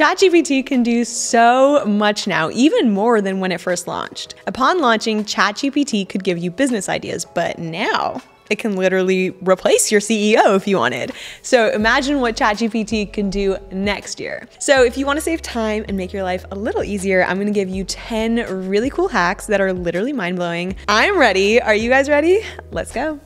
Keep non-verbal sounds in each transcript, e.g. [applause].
ChatGPT can do so much now, even more than when it first launched. Upon launching, ChatGPT could give you business ideas, but now it can literally replace your CEO if you wanted. So imagine what ChatGPT can do next year. So if you want to save time and make your life a little easier, I'm going to give you 10 really cool hacks that are literally mind blowing. I'm ready. Are you guys ready? Let's go.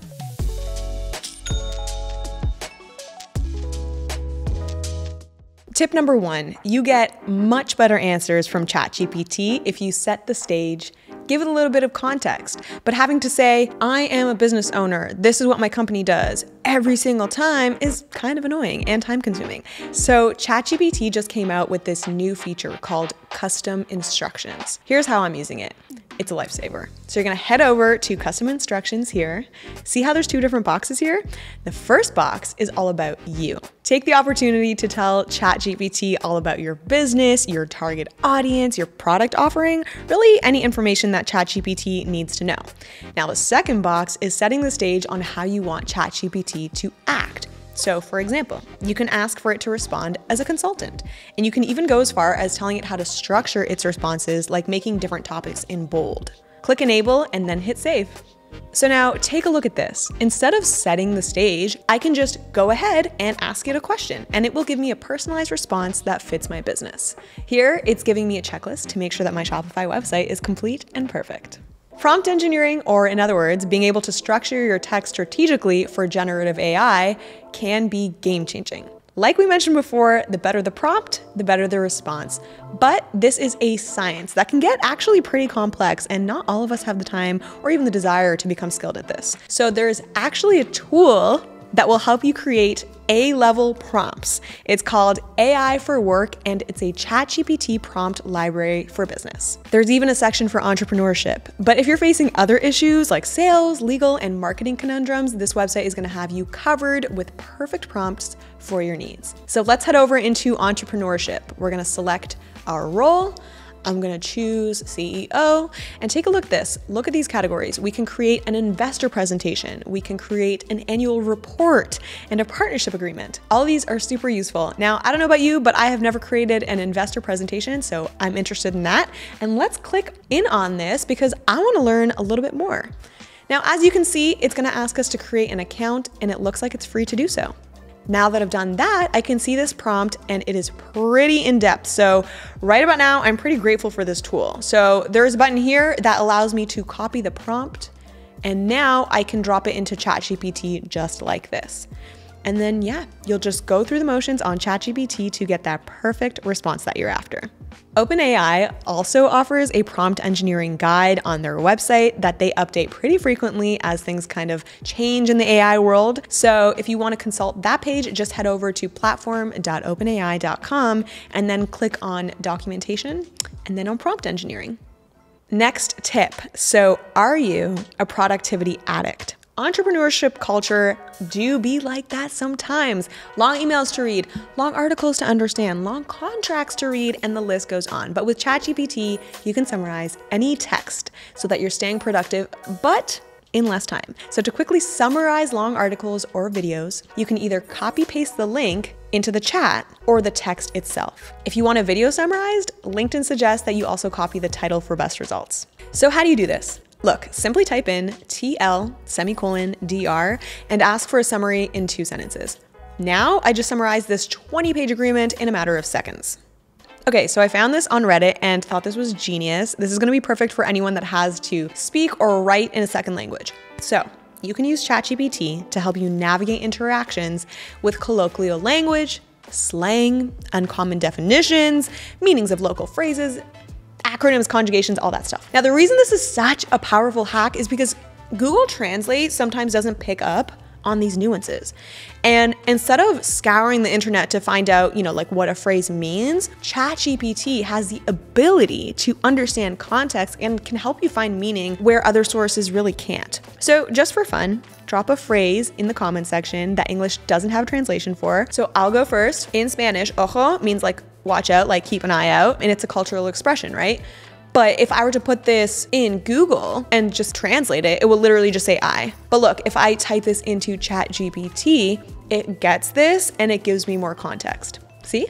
Tip number one, you get much better answers from ChatGPT if you set the stage give it a little bit of context. But having to say, I am a business owner, this is what my company does, every single time is kind of annoying and time consuming. So ChatGPT just came out with this new feature called custom instructions. Here's how I'm using it it's a lifesaver. So you're gonna head over to custom instructions here. See how there's two different boxes here? The first box is all about you. Take the opportunity to tell ChatGPT all about your business, your target audience, your product offering, really any information that ChatGPT needs to know. Now, the second box is setting the stage on how you want ChatGPT to act. So, for example, you can ask for it to respond as a consultant, and you can even go as far as telling it how to structure its responses, like making different topics in bold. Click Enable and then hit Save. So now take a look at this. Instead of setting the stage, I can just go ahead and ask it a question, and it will give me a personalized response that fits my business. Here, it's giving me a checklist to make sure that my Shopify website is complete and perfect. Prompt engineering, or in other words, being able to structure your text strategically for generative AI, can be game changing. Like we mentioned before, the better the prompt, the better the response. But this is a science that can get actually pretty complex, and not all of us have the time or even the desire to become skilled at this. So there's actually a tool that will help you create A level prompts. It's called AI for Work and it's a ChatGPT prompt library for business. There's even a section for entrepreneurship. But if you're facing other issues like sales, legal, and marketing conundrums, this website is going to have you covered with perfect prompts for your needs. So let's head over into entrepreneurship. We're going to select our role. I'm gonna choose CEO and take a look at this. Look at these categories. We can create an investor presentation. We can create an annual report and a partnership agreement. All these are super useful. Now, I don't know about you, but I have never created an investor presentation, so I'm interested in that. And let's click in on this because I wanna learn a little bit more. Now, as you can see, it's gonna ask us to create an account and it looks like it's free to do so. Now that I've done that, I can see this prompt and it is pretty in depth. So right about now, I'm pretty grateful for this tool. So there's a button here that allows me to copy the prompt and now I can drop it into ChatGPT just like this. And then yeah, you'll just go through the motions on ChatGPT to get that perfect response that you're after. OpenAI also offers a prompt engineering guide on their website that they update pretty frequently as things kind of change in the AI world. So if you want to consult that page, just head over to platform.openai.com and then click on documentation and then on prompt engineering. Next tip. So, are you a productivity addict? Entrepreneurship culture do be like that sometimes. Long emails to read, long articles to understand, long contracts to read, and the list goes on. But with ChatGPT, you can summarize any text so that you're staying productive, but in less time. So to quickly summarize long articles or videos, you can either copy paste the link into the chat or the text itself. If you want a video summarized, LinkedIn suggests that you also copy the title for best results. So how do you do this? Look, simply type in TL semicolon DR and ask for a summary in two sentences. Now I just summarized this 20 page agreement in a matter of seconds. Okay, so I found this on Reddit and thought this was genius. This is gonna be perfect for anyone that has to speak or write in a second language. So you can use ChatGPT to help you navigate interactions with colloquial language, slang, uncommon definitions, meanings of local phrases, acronyms, conjugations, all that stuff. Now, the reason this is such a powerful hack is because Google Translate sometimes doesn't pick up on these nuances. And instead of scouring the internet to find out, you know, like what a phrase means, ChatGPT has the ability to understand context and can help you find meaning where other sources really can't. So, just for fun, drop a phrase in the comment section that English doesn't have a translation for. So, I'll go first. In Spanish, ojo means like watch out, like keep an eye out, and it's a cultural expression, right? But if I were to put this in Google and just translate it, it will literally just say eye. But look, if I type this into ChatGPT, it gets this and it gives me more context. See?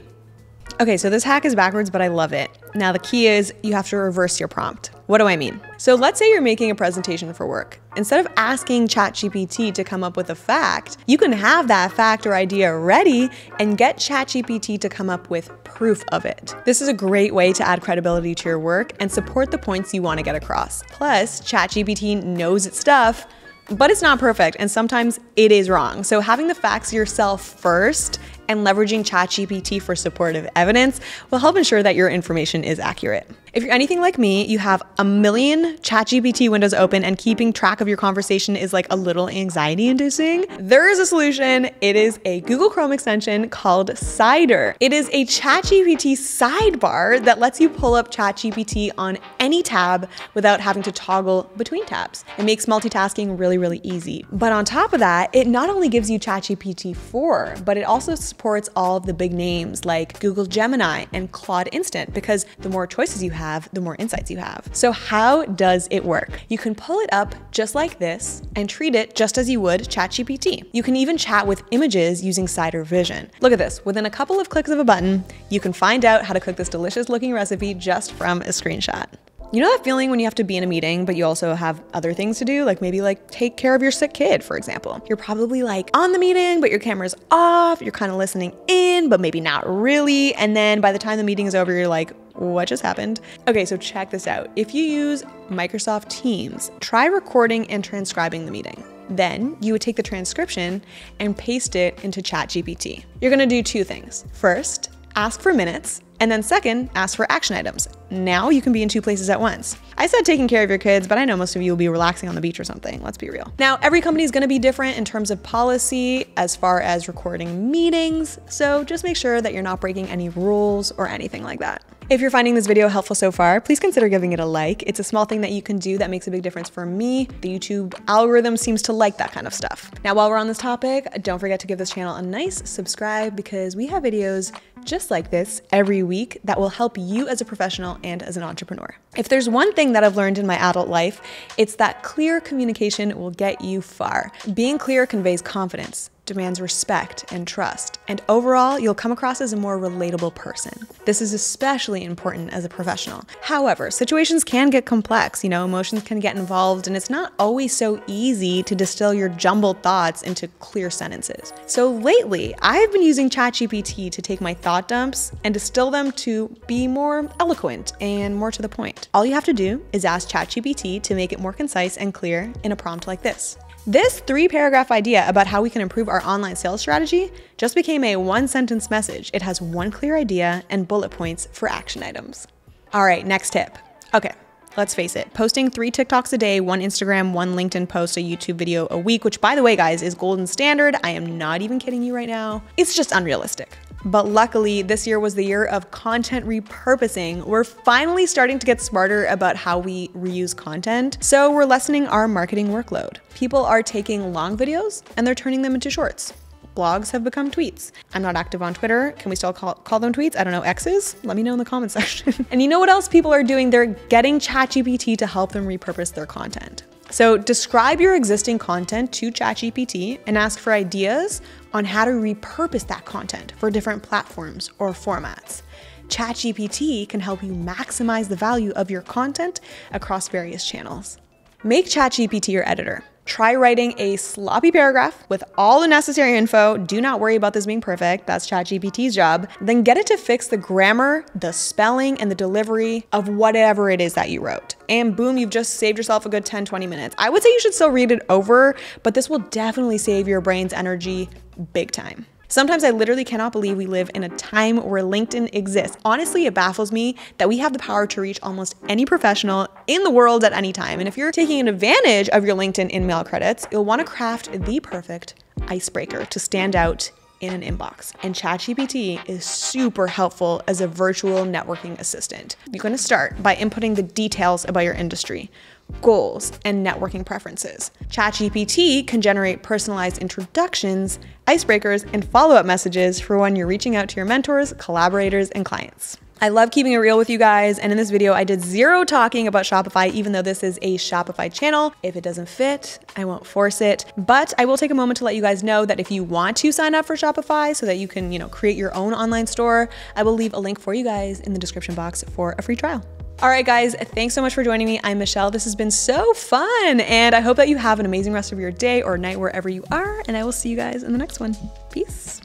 Okay, so this hack is backwards, but I love it. Now, the key is you have to reverse your prompt. What do I mean? So, let's say you're making a presentation for work. Instead of asking ChatGPT to come up with a fact, you can have that fact or idea ready and get ChatGPT to come up with proof of it. This is a great way to add credibility to your work and support the points you want to get across. Plus, ChatGPT knows its stuff but it's not perfect and sometimes it is wrong. So having the facts yourself first and leveraging ChatGPT for supportive evidence will help ensure that your information is accurate. If you're anything like me, you have a million ChatGPT windows open and keeping track of your conversation is like a little anxiety inducing. There is a solution. It is a Google Chrome extension called Sider. It is a ChatGPT sidebar that lets you pull up ChatGPT on any tab without having to toggle between tabs. It makes multitasking really, really easy. But on top of that, it not only gives you ChatGPT 4, but it also supports all of the big names like Google Gemini and Claude Instant because the more choices you have, the more insights you have. So how does it work? You can pull it up just like this and treat it just as you would ChatGPT. You can even chat with images using Sider Vision. Look at this, within a couple of clicks of a button, you can find out how to cook this delicious looking recipe just from a screenshot. You know that feeling when you have to be in a meeting, but you also have other things to do, like maybe like take care of your sick kid, for example. You're probably like on the meeting, but your camera's off. You're kind of listening in, but maybe not really. And then by the time the meeting is over, you're like, what just happened? Okay, so check this out. If you use Microsoft Teams, try recording and transcribing the meeting. Then you would take the transcription and paste it into ChatGPT. You're gonna do two things. First, ask for minutes, and then second, ask for action items. Now you can be in two places at once. I said taking care of your kids, but I know most of you will be relaxing on the beach or something. Let's be real. Now, every company is to be different in terms of policy as far as recording meetings, so just make sure that you're not breaking any rules or anything like that. If you're finding this video helpful so far, please consider giving it a like. It's a small thing that you can do that makes a big difference for me. The YouTube algorithm seems to like that kind of stuff. Now, while we're on this topic, don't forget to give this channel a nice subscribe because we have videos just like this every week that will help you as a professional and as an entrepreneur. If there's one thing that I've learned in my adult life, it's that clear communication will get you far. Being clear conveys confidence demands respect and trust, and overall, you'll come across as a more relatable person. This is especially important as a professional. However, situations can get complex, you know, emotions can get involved, and it's not always so easy to distill your jumbled thoughts into clear sentences. So lately, I've been using ChatGPT to take my thought dumps and distill them to be more eloquent and more to the point. All you have to do is ask ChatGPT to make it more concise and clear in a prompt like this. This three paragraph idea about how we can improve our online sales strategy just became a one sentence message. It has one clear idea and bullet points for action items. All right, next tip. Okay, let's face it, posting three TikToks a day, one Instagram, one LinkedIn post, a YouTube video a week, which by the way, guys, is golden standard. I am not even kidding you right now. It's just unrealistic. But luckily, this year was the year of content repurposing. We're finally starting to get smarter about how we reuse content, so we're lessening our marketing workload. People are taking long videos and they're turning them into shorts. Blogs have become tweets. I'm not active on Twitter. Can we still call, call them tweets? I don't know, X's? Let me know in the comment [laughs] section. and you know what else people are doing? They're getting ChatGPT to help them repurpose their content. So describe your existing content to ChatGPT and ask for ideas on how to repurpose that content for different platforms or formats. ChatGPT can help you maximize the value of your content across various channels. Make ChatGPT your editor. Try writing a sloppy paragraph with all the necessary info. Do not worry about this being perfect. That's ChatGPT's job. Then get it to fix the grammar, the spelling, and the delivery of whatever it is that you wrote. And boom, you've just saved yourself a good 10, 20 minutes. I would say you should still read it over, but this will definitely save your brain's energy big time. Sometimes I literally cannot believe we live in a time where LinkedIn exists. Honestly, it baffles me that we have the power to reach almost any professional in the world at any time. And if you're taking advantage of your LinkedIn in-mail credits, you'll want to craft the perfect icebreaker to stand out in an inbox. And ChatGPT is super helpful as a virtual networking assistant. You're going to start by inputting the details about your industry. Goals, and networking preferences. ChatGPT can generate personalized introductions, icebreakers, and follow up messages for when you're reaching out to your mentors, collaborators, and clients. I love keeping it real with you guys, and in this video, I did zero talking about Shopify, even though this is a Shopify channel. If it doesn't fit, I won't force it, but I will take a moment to let you guys know that if you want to sign up for Shopify so that you can, you know, create your own online store, I will leave a link for you guys in the description box for a free trial. All right, guys, thanks so much for joining me. I'm Michelle. This has been so fun, and I hope that you have an amazing rest of your day or night wherever you are, and I will see you guys in the next one. Peace.